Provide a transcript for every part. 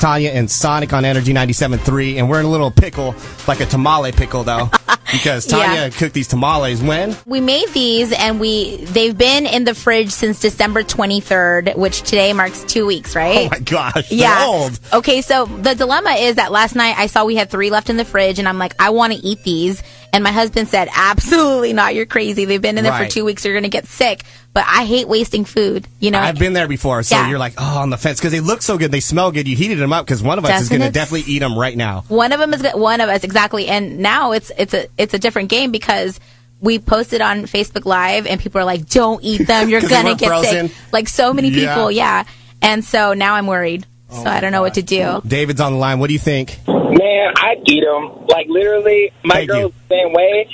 Tonya and Sonic on Energy 97.3, and we're in a little pickle, like a tamale pickle, though, because Tonya Yeah. cooked these tamales when? We made these and we they've been in the fridge since December 23rd, which today marks 2 weeks, right? Oh my gosh, yeah. old. Okay, so the dilemma is that last night I saw we had 3 left in the fridge and I'm like I want to eat these and my husband said absolutely not, you're crazy. They've been in there Right. for 2 weeks, you're going to get sick. But I hate wasting food, you know. I've been there before, so Yeah. you're like, oh, on the fence, because they look so good, they smell good. You heated them up, because one of us is going to definitely eat them right now. One of them is one of us exactly, and now it's it's a it's a different game because we posted on Facebook Live and people are like, "Don't eat them, You're gonna get frozen? sick." Like so many Yeah. people, yeah. And so now I'm worried, so I don't know what to do. David's on the line. What do you think? Man, I'd eat them. Like literally, my Thank girl's the same way.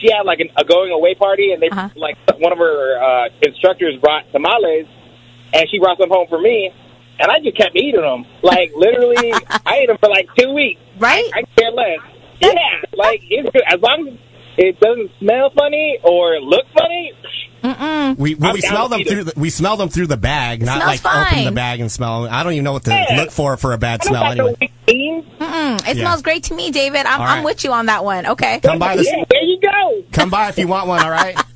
She had like an, a going away party, and they Uh-huh. like one of her uh, instructors brought tamales, and she brought some home for me, and I just kept eating them. Like literally, I ate them for like two weeks. Right? I care less. Yeah, like it's good as long as it doesn't smell funny or look funny. We well, I'm we smell them through the, we smell them through the bag, not smells like open the bag and smell. 'em. I don't even know what to Yeah. look for for a bad smell. Anyway, weak beans. It Yeah. smells great to me, David. I'm, All I'm with you on that one. Okay. come by this. Yeah, there you go. Come by if you want one. All right.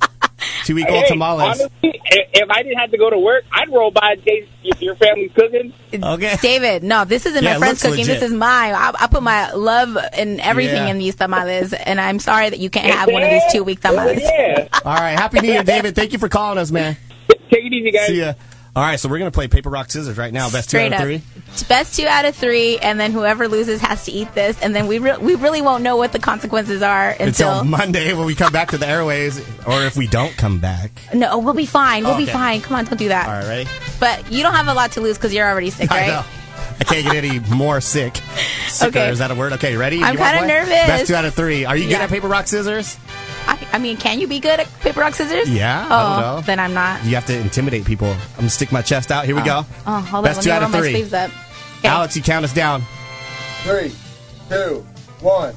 Two week old Hey, tamales. honestly, if, if I didn't have to go to work, I'd roll by Jay, if your family's cooking. Okay. David, no, this isn't Yeah, my friend's cooking. legit. This is mine. I, I put my love and everything Yeah. in these tamales, and I'm sorry that you can't have one of these two week tamales. Yeah. All right. Happy New Year, David. Thank you for calling us, man. Take it easy, guys. See ya. All right, so we're gonna play paper rock scissors right now. Best two out of up. It's best two out of three, and then whoever loses has to eat this, and then we re- we really won't know what the consequences are Until until. Monday when we come back to the airways, or if we don't come back. no, oh, we'll be fine. We'll be Okay. fine. Come on, don't do that. All right, ready? But you don't have a lot to lose because you're already sick, I right? know. I can't get any more sick. Sicker, Okay. is that a word? Okay, ready? I'm wanna kinda nervous. Best two out of three. Are you good at paper rock scissors? I, I mean, can you be good at paper rock scissors? Yeah, Oh, I then I'm not. You have to intimidate people. I'm gonna stick my chest out. Here we oh. go. Oh, hold Best on. two Let out of three. Sleeves. Okay. Alex, you count us down. Three, two, one.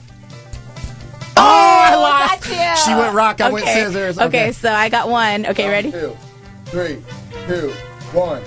Oh, I oh, Got you. She went rock, I went scissors. Okay. Okay. so I got one. Okay, Round ready? Two, three, two, one.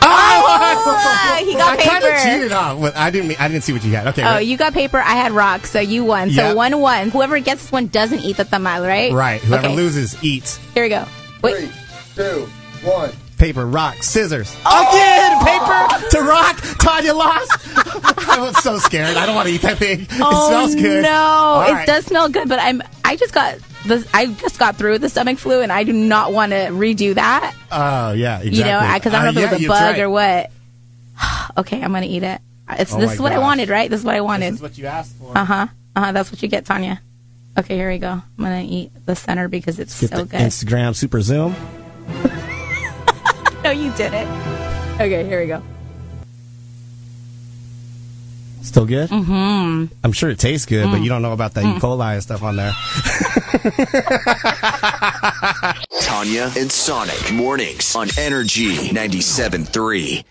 Oh, oh he got I kind of cheated off. but I didn't. mean- I didn't see what you had. Okay. Oh, right. you got paper. I had rock, so you won. So Yep. one one. Whoever gets this one doesn't eat the tamal, right? right. Whoever Okay, loses eats Here we go. Wait. Three, two, one. Paper, rock, scissors. Oh! Again, paper to rock. Tonya lost. I was so scared. I don't want to eat that thing. It oh smells good. no, All it right. does smell good, but I'm. I just got this. I just got through the stomach flu, and I do not want to redo that. Oh yeah, exactly. You know, because I, don't know Uh, if it was yeah, a bug right. or what. okay, I'm gonna eat it. It's Oh this is what I wanted, right? This is what I This wanted. is what you asked for. Uh huh. Uh huh. That's what you get, Tonya. Okay, here we go. I'm gonna eat the center because it's Get so good. Instagram super zoom. no, you did it. Okay, here we go. Still good? Mm-hmm. I'm sure it tastes good, but you don't know about that E. coli and stuff on there. Tonya and Sonic mornings on Energy 97.3.